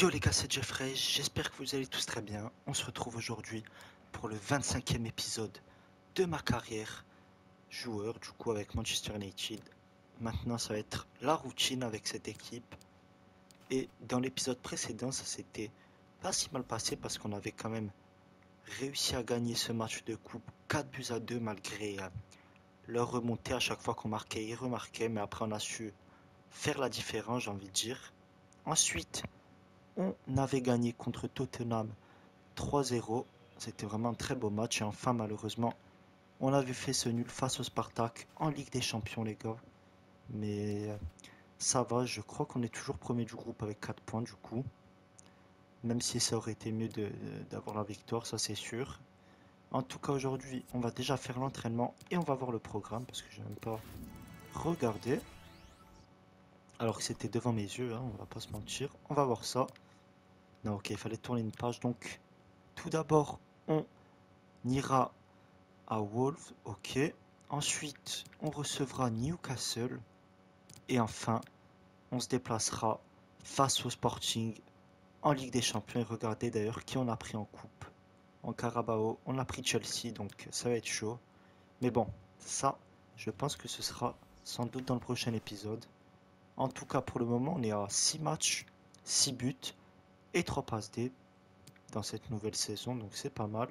Yo les gars, c'est Jeffrey, j'espère que vous allez tous très bien. On se retrouve aujourd'hui pour le 25e épisode de ma carrière joueur, du coup avec Manchester United. Maintenant, ça va être la routine avec cette équipe. Et dans l'épisode précédent, ça s'était pas si mal passé parce qu'on avait quand même réussi à gagner ce match de coupe 4 buts à 2 malgré euh, leur remontée à chaque fois qu'on marquait, ils remarquaient, mais après on a su faire la différence, j'ai envie de dire. Ensuite, on avait gagné contre Tottenham 3-0. C'était vraiment un très beau match. Et enfin, malheureusement, on avait fait ce nul face au Spartak en Ligue des Champions, les gars. Mais euh, ça va, je crois qu'on est toujours premier du groupe avec 4 points du coup. Même si ça aurait été mieux d'avoir la victoire, ça c'est sûr. En tout cas, aujourd'hui, on va déjà faire l'entraînement et on va voir le programme parce que je n'aime pas regarder. Alors que c'était devant mes yeux, hein, on va pas se mentir. On va voir ça. Non, ok, il fallait tourner une page. Donc, tout d'abord, on ira à Wolves. Ok. Ensuite, on recevra Newcastle. Et enfin, on se déplacera face au Sporting en Ligue des Champions. Et regardez d'ailleurs qui on a pris en coupe. En Carabao, on a pris Chelsea, donc ça va être chaud. Mais bon, ça, je pense que ce sera sans doute dans le prochain épisode. En tout cas, pour le moment, on est à 6 matchs, 6 buts et 3 passes D dans cette nouvelle saison, donc c'est pas mal.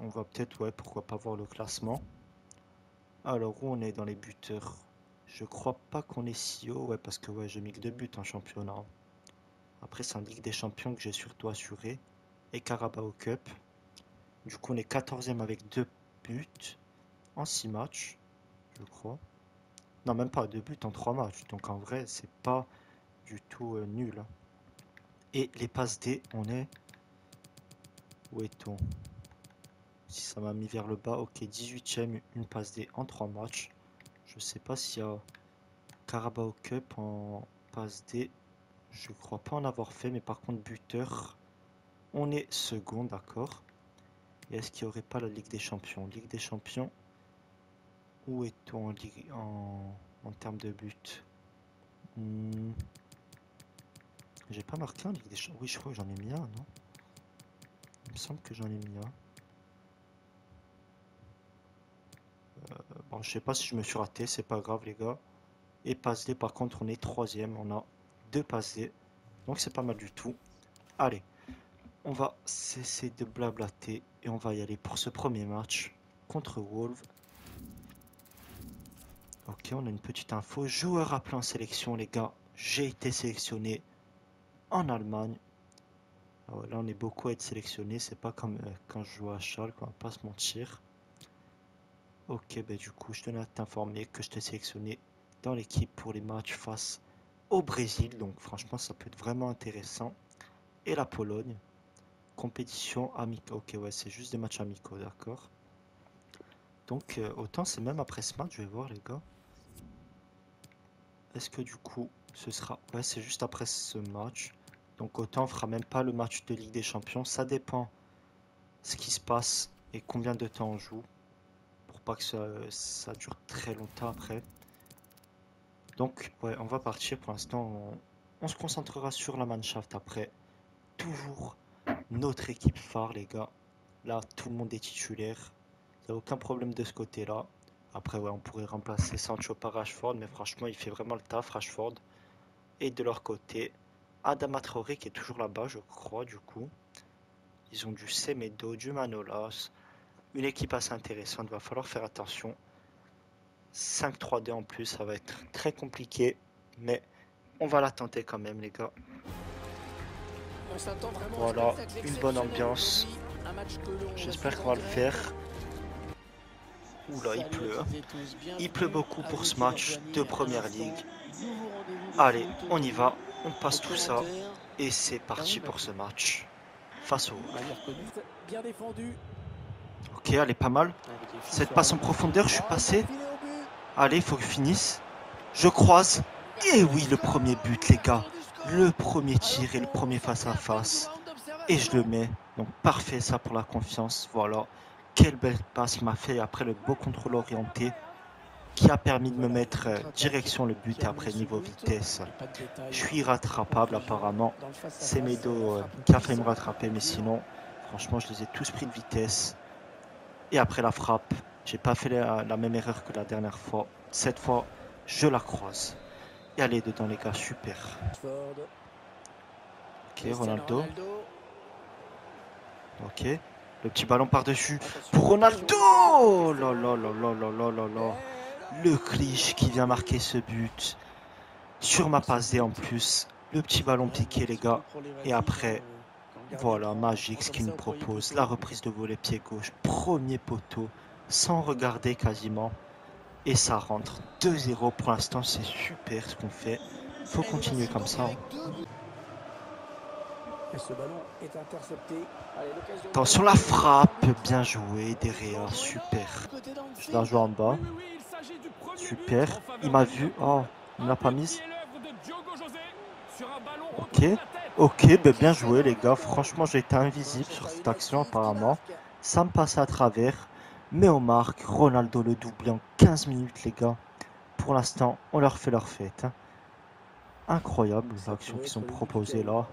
On va peut-être, ouais, pourquoi pas voir le classement. Alors, où on est dans les buteurs? Je crois pas qu'on est si haut, ouais, parce que ouais, mis que 2 buts en championnat. Après, c'est en Ligue des Champions que j'ai surtout assuré. Et Carabao Cup. Du coup, on est 14e avec 2 buts en 6 matchs, je crois. Non, même pas 2 buts en 3 matchs. Donc en vrai, c'est pas du tout euh, nul. Hein. Et les passes D, on est... Où est-on? Si ça m'a mis vers le bas, ok, 18ème, une passe D en 3 matchs. Je sais pas s'il y a Carabao Cup en passe D. Je crois pas en avoir fait, mais par contre buteur, on est second, d'accord? Et est-ce qu'il n'y aurait pas la Ligue des Champions? Ligue des Champions, où est-on en, en, termes de but? Hmm. J'ai pas marqué Ligue des. Oui, je crois que j'en ai mis un, non? Il me semble que j'en ai mis un. Euh, bon, je sais pas si je me suis raté, c'est pas grave, les gars. Et passe par contre, on est troisième. On a deux passes. Donc, c'est pas mal du tout. Allez, on va cesser de blablater et on va y aller pour ce premier match contre Wolves. Ok, on a une petite info. Joueur appelé en sélection, les gars. J'ai été sélectionné en Allemagne. Ah là, on est beaucoup à être sélectionné. C'est pas comme euh, quand je joue à Schalke, on va pas se mentir. Ok, ben du coup, je tenais à t'informer que je t'ai sélectionné dans l'équipe pour les matchs face au Brésil. Donc, franchement, ça peut être vraiment intéressant. Et la Pologne. Compétition amicale. Ok, ouais, c'est juste des matchs amicaux, d'accord. Donc, euh, autant c'est même après ce match, je vais voir, les gars. Est-ce que du coup, ce sera... Ouais, c'est juste après ce match. Donc autant on fera même pas le match de Ligue des Champions. Ça dépend ce qui se passe et combien de temps on joue. Pour pas que ça, dure très longtemps après. Donc ouais, on va partir pour l'instant. On, se concentrera sur la Mannschaft après. Toujours notre équipe phare les gars. Là, tout le monde est titulaire. Il n'y a aucun problème de ce côté-là. Après, ouais, on pourrait remplacer Sancho par Rashford, mais franchement, il fait vraiment le taf, Rashford. Et de leur côté, Adama Traoré qui est toujours là-bas, je crois, du coup. Ils ont du Semedo, du Manolas. Une équipe assez intéressante, va falloir faire attention. 5-3-2 en plus, ça va être très compliqué, mais on va la tenter quand même, les gars. Voilà, une bonne ambiance. J'espère qu'on va le faire. Oula, il pleut. Hein. Il pleut beaucoup pour ce match de Première Ligue. Allez, on y va. On passe tout ça. Et c'est parti pour ce match. Face au... Ok, allez, pas mal. Cette passe en profondeur, je suis passé. Allez, il faut que je finisse. Je croise. Et oui, le premier but, les gars. Le premier tir et le premier face à face. Et je le mets. Donc parfait ça pour la confiance. Voilà. Quelle belle passe m'a fait après le beau contrôle orienté qui a permis de me mettre euh, direction le but après niveau vitesse. Je suis rattrapable apparemment. C'est Medo euh, qui a fait me rattraper, mais sinon, franchement, je les ai tous pris de vitesse. Et après la frappe, j'ai pas fait la, même erreur que la dernière fois. Cette fois, je la croise. Et allez dedans les gars, super. Ok, Ronaldo. Ok. Le petit ballon par-dessus. Pour Ronaldo Oh là là là là là là là le cliché qui vient marquer ce but. Sur ma passe D en plus. Le petit ballon piqué les gars. Et après, voilà, magique ce qu'il nous propose. La reprise de volet pied gauche. Premier poteau. Sans regarder quasiment. Et ça rentre 2-0 pour l'instant. C'est super ce qu'on fait. Faut continuer comme ça. Et ce ballon est intercepté. Allez, l'occasion de- Attention la frappe. Bien joué derrière. Super. Côté dans le Je la joue en bas. Super. Il m'a vu. Oh, il ne l'a pas mise. Ok. Ok, ben bien joué les gars. Franchement, j'ai été invisible sur cette action apparemment. Ça me passait à travers. Mais on marque. Ronaldo le doublé en 15 minutes les gars. Pour l'instant, on leur fait leur fête. hein. Incroyable l'action qu'ils ont proposée là.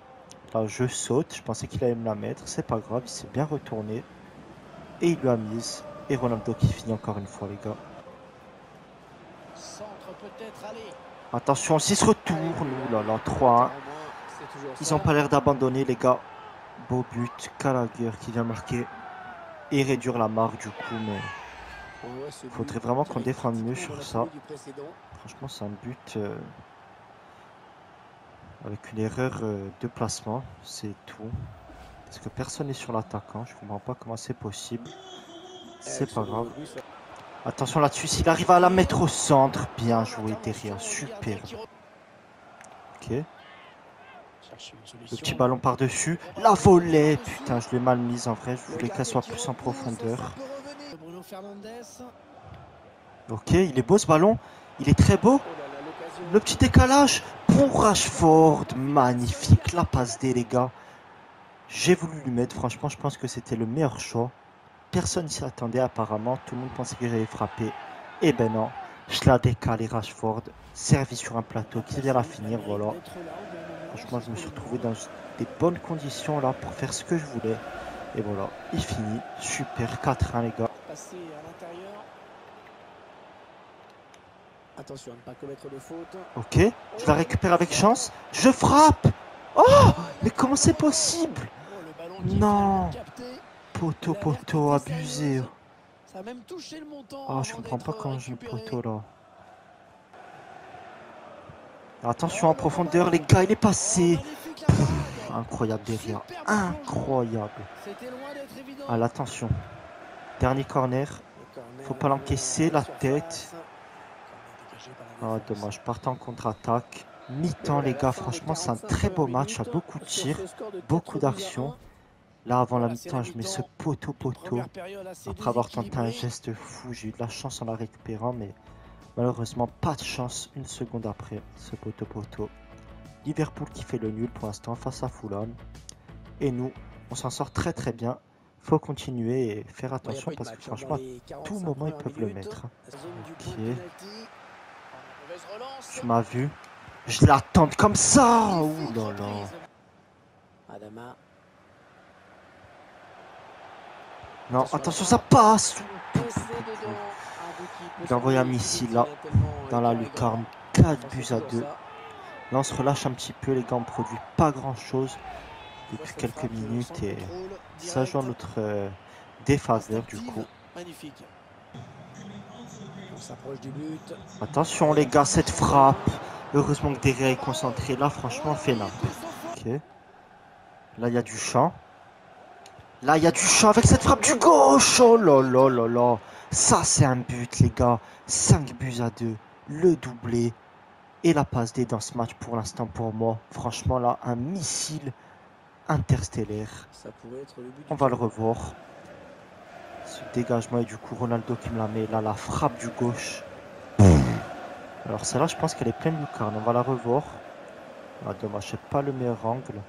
Là, je saute. Je pensais qu'il allait me la mettre. C'est pas grave. Il s'est bien retourné. Et il lui a mise. Et Ronaldo qui finit encore une fois les gars. Attention, s'ils se retournent. Ouh là là, 3-1. Ils ont pas l'air d'abandonner, les gars. Beau but. Gallagher qui vient marquer. Et réduire la marque, du coup. Mais faudrait vraiment qu'on défende mieux sur ça. franchement, c'est un but. euh, avec une erreur euh, de placement. C'est tout. Parce que personne n'est sur l'attaquant. Je comprends pas comment c'est possible. C'est pas grave. Attention là-dessus. S'il arrive à la mettre au centre. Bien joué derrière. Superbe. Ok. Le petit ballon par-dessus. La volée Putain, je l'ai mal mise en vrai. Je voulais qu'elle soit plus en profondeur. Ok, il est beau ce ballon. Il est très beau. Le petit décalage pour Rashford. Magnifique. La passe D, les gars. J'ai voulu lui mettre. Franchement, je pense que c'était le meilleur choix. Personne ne s'y attendait apparemment. Tout le monde pensait que j'allais frapper. Et ben non. Je la décale et Rashford. Servi sur un plateau qui vient la finir. Voilà. Franchement, je me suis retrouvé dans des bonnes conditions là pour faire ce que je voulais. Et voilà, il finit. Super, 4-1 les gars. Passer à l'intérieur. Attention à ne pas commettre de faute. Ok, je la récupère avec chance. Je frappe Oh Mais comment c'est possible? Oh, Non. Poteau, a poteau, abusé. mise. Ça? A même touché le montant. Ah, je comprends pas quand j'ai poteau là. Attention en profondeur, les gars, il est passé. Incroyable derrière. Incroyable. Ah, l'attention. Dernier corner. Faut pas l'encaisser, la tête. Ah, dommage, partant en contre-attaque. Mi-temps, les gars, franchement, c'est un très beau match. À beaucoup de tirs. beaucoup d'actions. Là, avant la mi-temps, je mets ce poteau-poteau. Après avoir tenté un geste fou, j'ai eu de la chance en la récupérant, mais malheureusement, pas de chance une seconde après ce poteau-poteau. Liverpool qui fait le nul pour l'instant face à Fulham. Et nous, on s'en sort très très bien. Faut continuer et faire attention parce que franchement, à tout moment, ils peuvent le mettre. Ok. Tu m'as vu Je l'attends comme ça Ouh là là Adama. Non, attention, ça passe Il a envoyé un missile, là, dans la lucarne. 4 buts à pour 2. ça. Là, on se relâche un petit peu, les gars. On produit pas grand chose depuis quelques minutes et ça joue notre euh, défaveur du coup. Magnifique. On s'approche du but. Attention, les gars, cette frappe. Heureusement que Derrière est concentré. Là, franchement, on fait. Ok. Là, il y a du champ. Là, il y a du champ avec cette frappe du gauche. Oh là là là là. Ça, c'est un but, les gars. 5 buts à 2. Le doublé. Et la passe D dans ce match pour l'instant pour moi. Franchement, là, un missile interstellaire. Ça pourrait être le but. On va le revoir. Ce dégagement et du coup Ronaldo qui me la met. Là, la frappe du gauche. Alors celle-là, je pense qu'elle est pleine lucarne. On va la revoir. Ah, dommage, c'est pas le meilleur angle.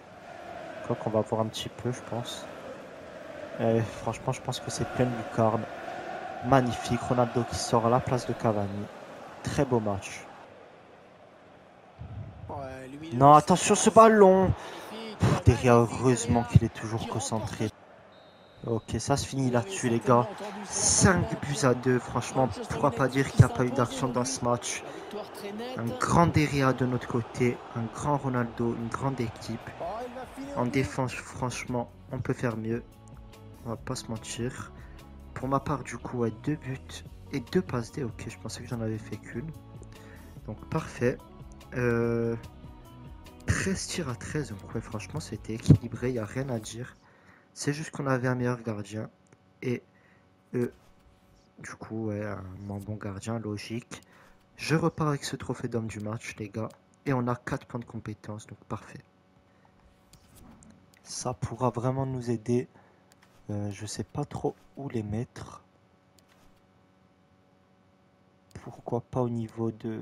Quoi qu'on va voir un petit peu, je pense. Et franchement, je pense que c'est pleine lucarne. Magnifique. Ronaldo qui sort à la place de Cavani. Très beau match. Ouais. Non, attention ce ballon. Pff, Derrière, heureusement qu'il est toujours concentré. Ok, ça se finit là-dessus, les gars. entendu ça. 5 buts à 2. Franchement, on pourra pas dire qu'il n'y a pas eu d'action dans ce match? Un grand Derrière de notre côté, un grand Ronaldo, une grande équipe. Oh, En défense, franchement, on peut faire mieux. On va pas se mentir. Pour ma part, du coup, ouais, deux buts et deux passes D. Ok, je pensais que j'en avais fait qu'une. Donc, parfait. Euh, 13 tirs à 13. Donc, ouais, franchement, c'était équilibré. Il n'y a rien à dire. C'est juste qu'on avait un meilleur gardien. Et eux, du coup, ouais, un moins bon gardien, logique. Je repars avec ce trophée d'homme du match, les gars. Et on a 4 points de compétence. Donc, parfait. Ça pourra vraiment nous aider. Euh, je sais pas trop où les mettre. Pourquoi pas au niveau de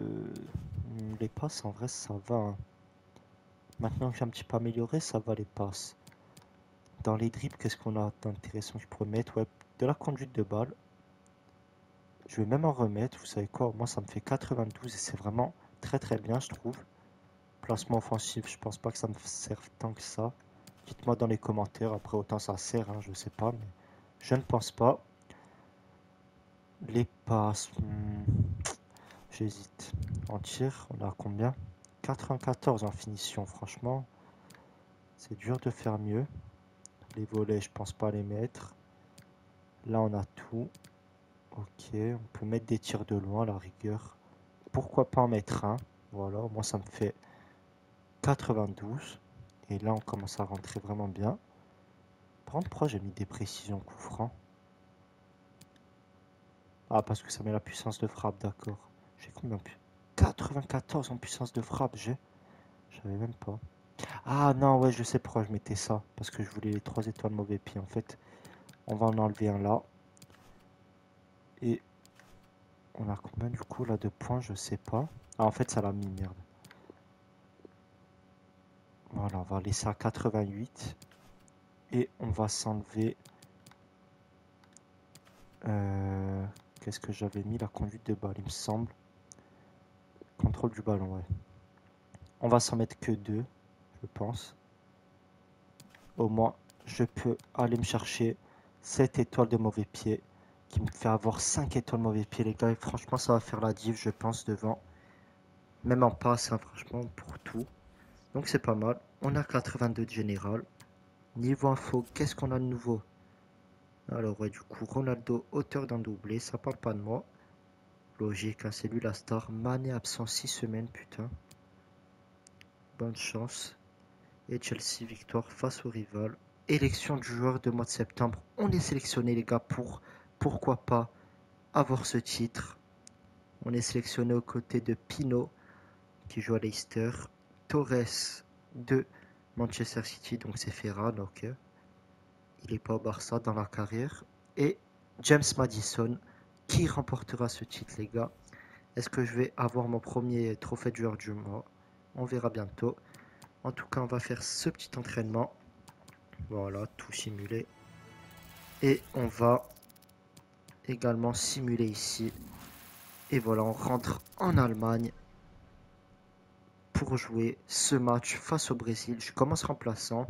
Hmm, les passes en vrai ça va. hein. Maintenant que j'ai un petit peu amélioré, ça va les passes. Dans les dribbles, qu'est-ce qu'on a d'intéressant je pourrais mettre? Ouais, de la conduite de balle. Je vais même en remettre, vous savez quoi, moi ça me fait 92 et c'est vraiment très très bien je trouve. Placement offensif, je pense pas que ça me serve tant que ça. Dites-moi dans les commentaires, après autant ça sert, hein, je sais pas, mais je ne pense pas. Les passes, hmm, j'hésite. En tir, on a combien? 94 en finition, franchement, c'est dur de faire mieux. Les volets, je pense pas les mettre. Là, on a tout. Ok, on peut mettre des tirs de loin la rigueur. Pourquoi pas en mettre un? Voilà, moi ça me fait 92. Et là, on commence à rentrer vraiment bien. Par contre, pourquoi j'ai mis des précisions coup franc Ah, parce que ça met la puissance de frappe, d'accord. J'ai combien en pu- 94 en puissance de frappe, j'ai. Je savais même pas. Ah non, ouais, je sais pourquoi je mettais ça. Parce que je voulais les 3 étoiles mauvais pied. En fait, on va en enlever un là. Et on a combien du coup là de points? Je sais pas. Ah, en fait, ça l'a mis, merde. Voilà, on va laisser à 88. Et on va s'enlever. Euh, Qu'est-ce que j'avais mis La conduite de balle, il me semble. Contrôle du ballon, ouais. On va s'en mettre que deux, je pense. Au moins, je peux aller me chercher 7 étoiles de mauvais pied qui me fait avoir 5 étoiles de mauvais pied, les gars. Et franchement, ça va faire la div, je pense, devant. Même en passe, hein, franchement, pour tout. Donc, c'est pas mal. On a 82 de général. Niveau info, qu'est-ce qu'on a de nouveau? Alors, ouais, du coup, Ronaldo, auteur d'un doublé. Ça parle pas de moi. Logique, hein, c'est lui la star. Mané absent 6 semaines, putain. Bonne chance. Et Chelsea, victoire face au rival. Élection du joueur de mois de septembre. On est sélectionné, les gars, pour pourquoi pas avoir ce titre? On est sélectionné aux côtés de Pino, qui joue à Leicester. Torres de Manchester City, donc c'est Ferran, ok. Il n'est pas au Barça dans la carrière. Et James Madison, qui remportera ce titre, les gars? Est-ce que je vais avoir mon premier trophée de joueur du mois? On verra bientôt. En tout cas, on va faire ce petit entraînement. Voilà, tout simulé. Et on va également simuler ici. Et voilà, on rentre en Allemagne pour jouer ce match face au Brésil. Je commence remplaçant.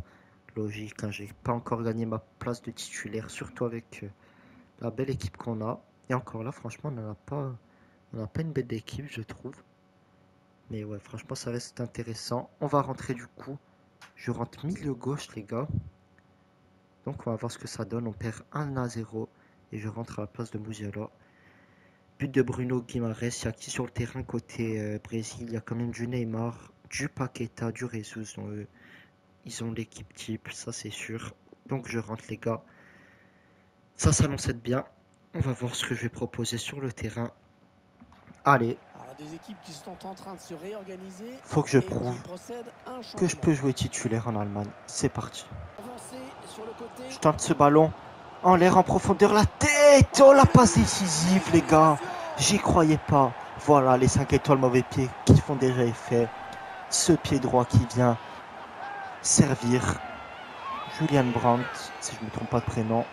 Logique, hein, j'ai pas encore gagné ma place de titulaire, surtout avec euh, la belle équipe qu'on a. Et encore là, franchement, on n'a pas, n'a pas une belle équipe, je trouve. Mais ouais, franchement, ça reste intéressant. On va rentrer du coup. Je rentre milieu gauche, les gars. Donc, on va voir ce que ça donne. On perd 1 à 0. Et je rentre à la place de Musiala. But de Bruno Guimaraes. Il y a qui sur le terrain côté euh, Brésil Il y a quand même du Neymar, du Paqueta, du Jesus. Donc, eux, ils ont l'équipe type, ça c'est sûr. Donc, je rentre, les gars. Ça s'annonce être bien. On va voir ce que je vais proposer sur le terrain. Allez, Alors, des équipes qui sont en train de se réorganiser. faut que je prouve que je peux jouer titulaire en Allemagne. C'est parti. Avancé sur le côté. Je tente ce ballon en l'air en profondeur. La tête Oh, la passe décisive, les gars J'y croyais pas. Voilà, les 5 étoiles mauvais pied qui font déjà effet. Ce pied droit qui vient servir Julian Brandt, si je ne me trompe pas de prénom,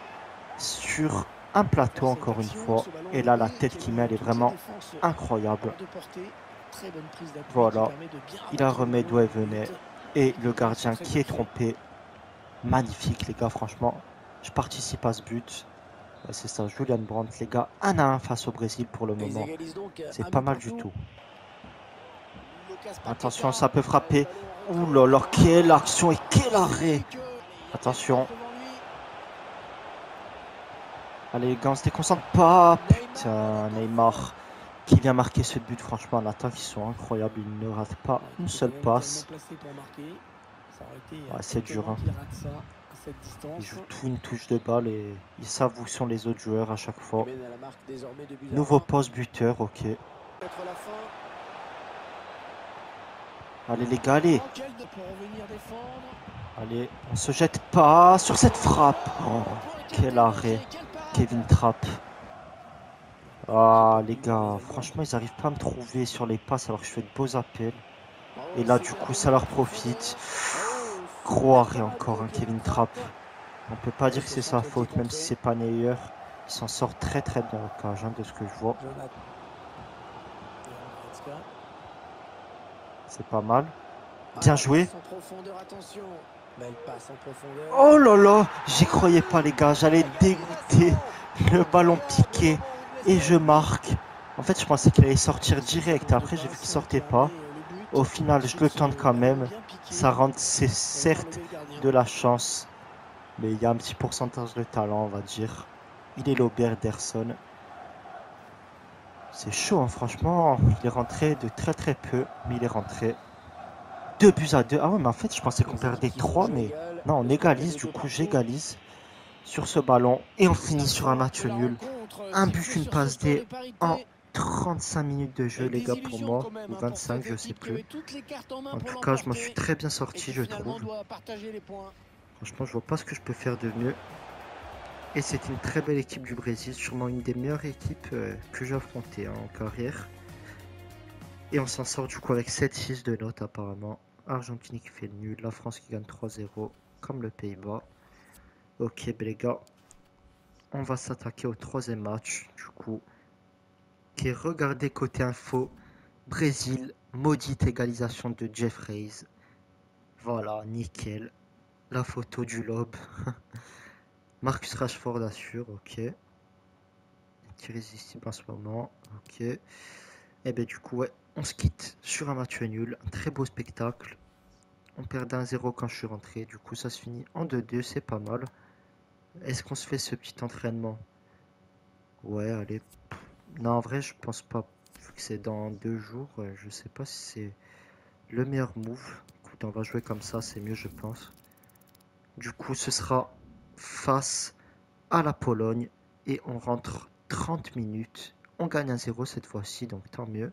sur un plateau encore une fois. Et là, la tête qu'il met, elle est vraiment incroyable. Voilà. Il la remet d'où elle venait. Et le gardien qui est trompé. Magnifique, les gars, franchement. Je participe à ce but. C'est ça, Julian Brandt, les gars. 1 à 1 face au Brésil pour le moment. C'est pas mal du tout. Attention, ça peut frapper. Ouh là là, quelle action et quel arrêt Attention. Allez les gars, on se déconcentre pas. Putain, Neymar qui vient marquer ce but. Franchement, en attaque, ils sont incroyables. Ils ne ratent pas une seule passe. c'est dur. Hein. Ils jouent tout une touche de balle et ils savent où sont les autres joueurs à chaque fois. Nouveau poste buteur, ok. Allez les gars, allez. Allez, on se jette pas sur cette frappe. Oh, quel arrêt. Kevin Trapp. Ah les gars, franchement ils arrivent pas à me trouver sur les passes alors que je fais de beaux appels. Et là du coup ça leur profite. Arrêt encore, un Kevin Trapp. On peut pas dire que c'est sa faute, même si c'est pas meilleur. Il s'en sort très très bien au cage, hein, de ce que je vois. C'est pas mal. Bien joué. Oh là là, j'y croyais pas les gars, j'allais dégoûter. Le ballon piqué et je marque. En fait, je pensais qu'il allait sortir direct. Après, j'ai vu qu'il sortait pas. Au final, je le tente quand même. Ça rentre, c'est certes de la chance. Mais il y a un petit pourcentage de talent, on va dire. Il est l'Aubert d'Erson. C'est chaud, hein, franchement. Il est rentré de très très peu, mais il est rentré. Deux buts à deux. Ah ouais, mais en fait, je pensais qu'on perdait trois, mais non, on égalise. Du coup, j'égalise sur ce ballon. Et on finit sur un match nul. Un but, une passe D en 35 minutes de jeu, les gars, pour moi, ou 25, je sais plus. En tout cas, je m'en suis très bien sorti, je trouve. Franchement, je vois pas ce que je peux faire de mieux. Et c'est une très belle équipe du Brésil, sûrement une des meilleures équipes euh, que j'ai affrontées hein, en carrière. Et on s'en sort du coup avec 7-6 de notes apparemment. Argentine qui fait le nul, la France qui gagne 3-0, comme le Pays-Bas. Ok, ben, les gars, on va s'attaquer au troisième match, du coup regardé côté info. Brésil, maudite égalisation de Jeffreys. Voilà, nickel. La photo du lobe. Marcus Rashford assure, ok. Irrésistible en ce moment, ok. Et eh bien du coup, ouais, on se quitte sur un match nul. Un très beau spectacle. On perd un 0 quand je suis rentré. Du coup, ça se finit en 2-2, c'est pas mal. Est-ce qu'on se fait ce petit entraînement? Ouais, allez, non, en vrai, je pense pas. Vu que c'est dans deux jours, euh, je sais pas si c'est le meilleur move. Écoute, on va jouer comme ça, c'est mieux, je pense. Du coup, ce sera face à la Pologne et on rentre 30 minutes. On gagne un 0 cette fois-ci, donc tant mieux.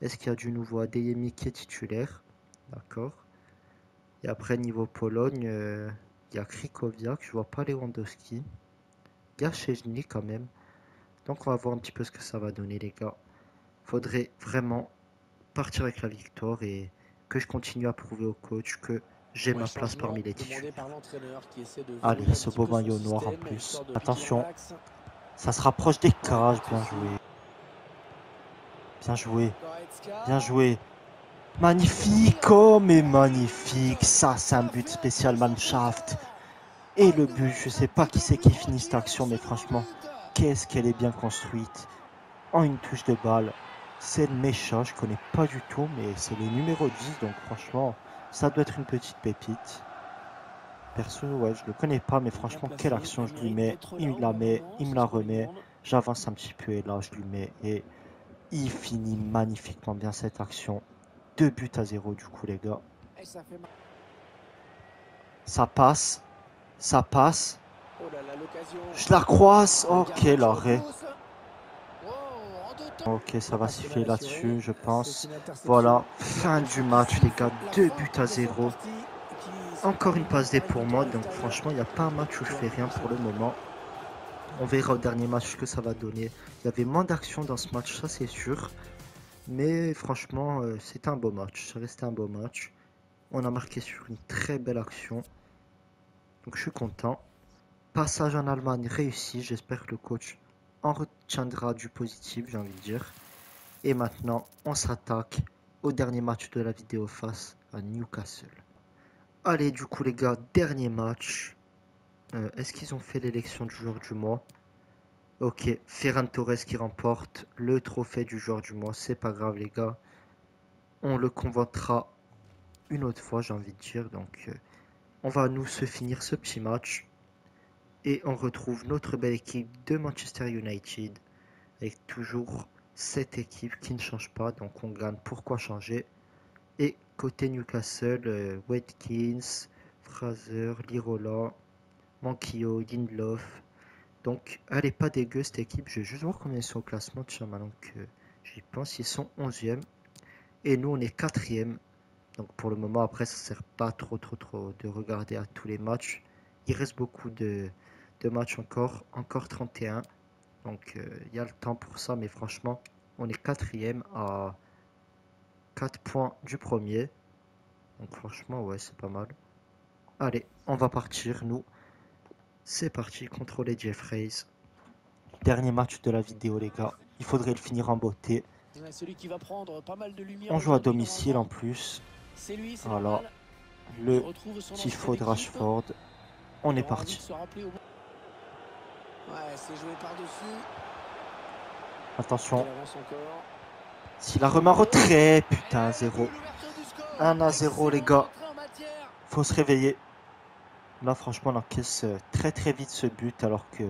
Est-ce qu'il y a du nouveau Adeyemi qui est titulaire? D'accord. Et après, niveau Pologne, euh, il y a Krikoviak, je vois pas Lewandowski. Il y a Chesney quand même. Donc on va voir un petit peu ce que ça va donner les gars. Faudrait vraiment partir avec la victoire et que je continue à prouver au coach que j'ai ma place parmi les titulaires. Allez, ce beau maillot noir en plus. Attention, ça se rapproche des cages. Bien joué. Bien joué. Bien joué. Magnifique, oh mais magnifique. Ça, c'est un but spécial Mannschaft. Et le but, je sais pas qui c'est qui finit cette action, mais franchement, qu'est-ce qu'elle est bien construite. En une touche de balle. C'est le méchant, je connais pas du tout, mais c'est le numéro 10, donc franchement, ça doit être une petite pépite. Perso, ouais, je le connais pas, mais franchement, quelle action je lui mets. Il me la met, il me la remet. J'avance un petit peu et là, je lui mets. Et il finit magnifiquement bien cette action. Deux buts à zéro, du coup, les gars. Ça passe. Ça passe. Je la croise. Ok, l'arrêt. Ok, ça va siffler là-dessus, je pense. Voilà, fin du match, les gars. Deux buts à zéro. Encore une passe D pour moi. Donc, franchement, il n'y a pas un match où je fais rien pour le moment. On verra au dernier match ce que ça va donner. Il y avait moins d'action dans ce match, ça c'est sûr. Mais franchement, euh, c'était un beau match. Ça restait un beau match. On a marqué sur une très belle action. Donc je suis content. Passage en Allemagne réussi. J'espère que le coach en retiendra du positif, j'ai envie de dire. Et maintenant, on s'attaque au dernier match de la vidéo face à Newcastle. Allez, du coup, les gars, dernier match. Euh, est-ce qu'ils ont fait l'élection du joueur du mois? Ok, Ferran Torres qui remporte le trophée du joueur du mois. C'est pas grave, les gars. On le convoitera une autre fois, j'ai envie de dire. Donc, euh, on va nous se finir ce petit match. Et on retrouve notre belle équipe de Manchester United. Avec toujours cette équipe qui ne change pas. Donc, on gagne. Pourquoi changer Et côté Newcastle, euh, Watkins, Fraser, Lirola, Mankio, Lindelof. Donc, elle est pas dégueu cette équipe. Je vais juste voir combien ils sont au classement. Tiens, maintenant que j'y pense, ils sont 11e. Et nous, on est 4e. Donc, pour le moment, après, ça sert pas trop, trop, trop de regarder à tous les matchs. Il reste beaucoup de, de matchs encore. Encore 31. Donc, euh, il y a le temps pour ça. Mais franchement, on est 4e à 4 points du premier. Donc, franchement, ouais, c'est pas mal. Allez, on va partir, nous. C'est parti, contrôler Jeffreys. Dernier match de la vidéo, les gars. Il faudrait le finir en beauté. Celui qui va prendre pas mal de lumière On joue à domicile en plus. Lui, Voilà. Le tifo de. Rashford. On est parti. de se rappeler au- Ouais, c'est joué par-dessus. Attention. S'il la remet retrait. Putain, 0. L'ouverture du score. 1 à 0, les gars. Faut se réveiller. Là, franchement, on encaisse euh, très très vite ce but alors que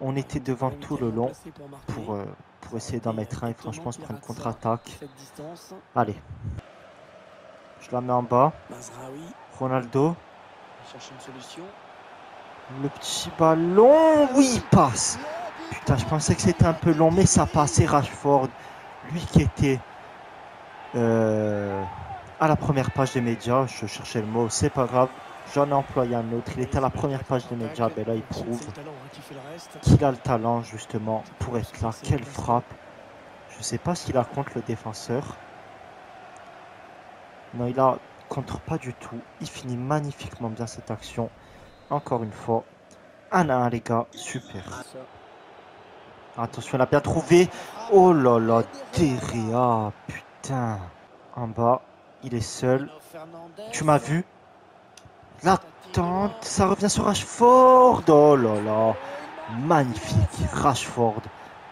on était devant tout le long pour euh, pour essayer d'en mettre un et franchement se prendre contre-attaque. Allez. Je la mets en bas. Ronaldo. Le petit ballon. Oui, il passe. Putain, je pensais que c'était un peu long, mais ça passait Rashford. Lui qui était euh, à la première page des médias, je cherchais le mot, c'est pas grave. J'en ai employé un autre. Il était à la première page des médias, mais là il prouve qu'il a le talent justement pour être là. Quelle frappe. Je sais pas s'il a contre le défenseur. Non, il a contre pas du tout. Il finit magnifiquement bien cette action. Encore une fois. 1 à 1 les gars, super. Attention, il a bien trouvé. Oh là là, Derea, putain. En bas, il est seul. Tu m'as vu? L'attente, ça revient sur Rashford. Oh là là, magnifique. Rashford,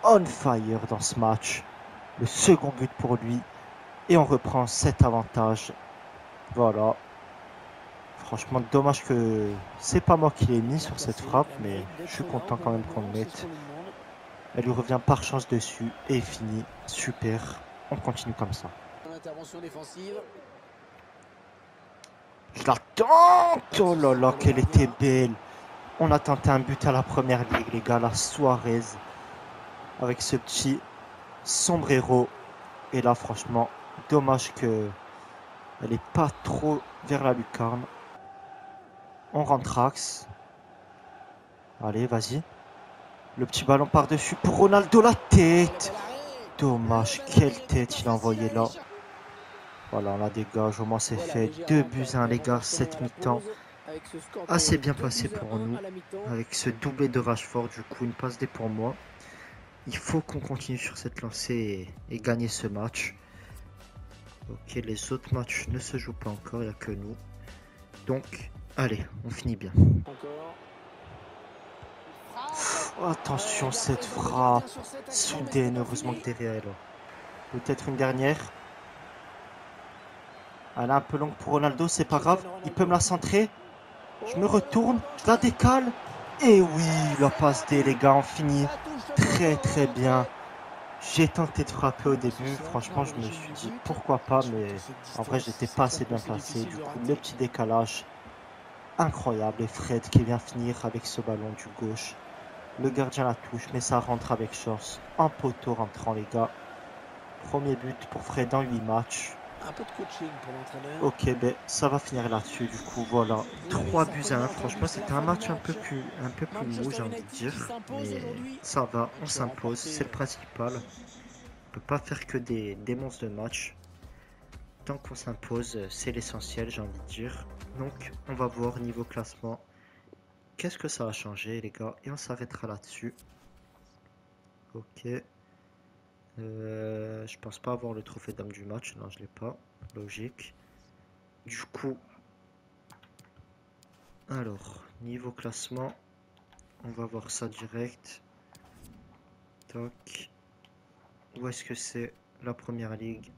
on fire dans ce match. Le second but pour lui. Et on reprend cet avantage. Voilà. Franchement, dommage que c'est pas moi qui l'ai mis sur cette frappe, mais je suis content quand même qu'on le mette. Elle lui revient par chance dessus et fini. Super. On continue comme ça. Intervention défensive. Je la tente Oh là là, qu'elle était belle On a tenté un but à la première ligue, les gars, la Suarez. Avec ce petit sombrero. Et là, franchement, dommage que elle est pas trop vers la lucarne. On rentre axe. Allez, vas-y. Le petit ballon par-dessus pour Ronaldo, la tête Dommage, quelle tête il a envoyé là. Voilà, on la dégage, au moins c'est fait. 2 buts à 1, les gars, cette mi-temps. Assez bien passé pour nous. Avec ce doublé de Rashford, du coup, une passe D pour moi. Il faut qu'on continue sur cette lancée et, et gagner ce match. Ok, les autres matchs ne se jouent pas encore, il n'y a que nous. Donc, allez, on finit bien. Attention, cette frappe soudaine, heureusement que derrière est là. Peut-être une dernière. Elle est un peu longue pour Ronaldo, c'est pas grave. Il peut me la centrer. Je me retourne, je la décale. Et oui, la passe D, les gars, on finit très très bien. J'ai tenté de frapper au début, franchement je me suis dit pourquoi pas, mais en vrai j'étais pas assez bien placé. Du coup, le petit décalage, incroyable. Et Fred qui vient finir avec ce ballon du gauche. Le gardien la touche, mais ça rentre avec chance. Un poteau rentrant, les gars. Premier but pour Fred en 8 matchs. Un peu de coaching pour l'entraîneur. Ok, ben ça va finir là-dessus. Du coup, voilà. 3 buts à 1. Franchement, c'était un match un peu plus, un peu plus mou, j'ai envie de dire. Mais ça va, on s'impose. C'est le principal. On peut pas faire que des, des monstres de match. Tant qu'on s'impose, c'est l'essentiel, j'ai envie de dire. Donc, on va voir niveau classement. qu'est-ce que ça a changé, les gars? Et on s'arrêtera là-dessus. Ok. Euh, je pense pas avoir le trophée d'homme du match. Non, je l'ai pas. Logique. Du coup, alors, niveau classement, on va voir ça direct. Toc. Où est-ce que c'est la première ligue?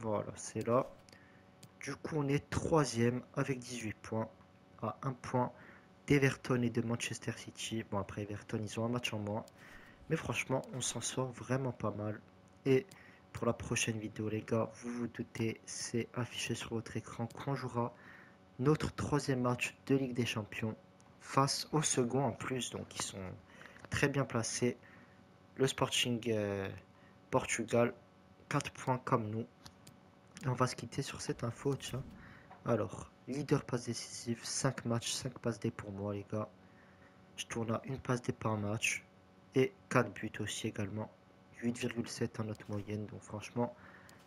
Voilà, c'est là. Du coup, on est troisième avec 18 points. À 1 point d'Everton et de Manchester City. Bon, après Everton, ils ont un match en moins. Mais franchement, on s'en sort vraiment pas mal. Et pour la prochaine vidéo, les gars, vous vous doutez, c'est affiché sur votre écran qu'on jouera notre troisième match de Ligue des Champions face au second en plus. Donc, ils sont très bien placés. Le Sporting euh, Portugal, 4 points comme nous. On va se quitter sur cette info. Alors, leader passe décisive, 5 matchs, 5 passes D pour moi, les gars. Je tourne à une passe D par match. Et 4 buts aussi également. 8,7 en notre moyenne. Donc franchement,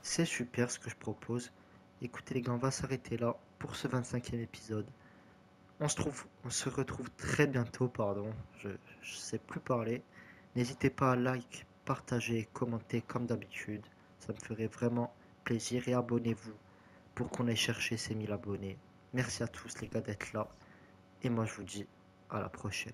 c'est super ce que je propose. Écoutez les gars, on va s'arrêter là pour ce 25e épisode. On se, trouve, on se retrouve très bientôt, pardon. Je ne sais plus parler. N'hésitez pas à like, partager, commenter comme d'habitude. Ça me ferait vraiment et abonnez-vous pour qu'on ait cherché ces 1000 abonnés. Merci à tous les gars d'être là. Et moi je vous dis à la prochaine.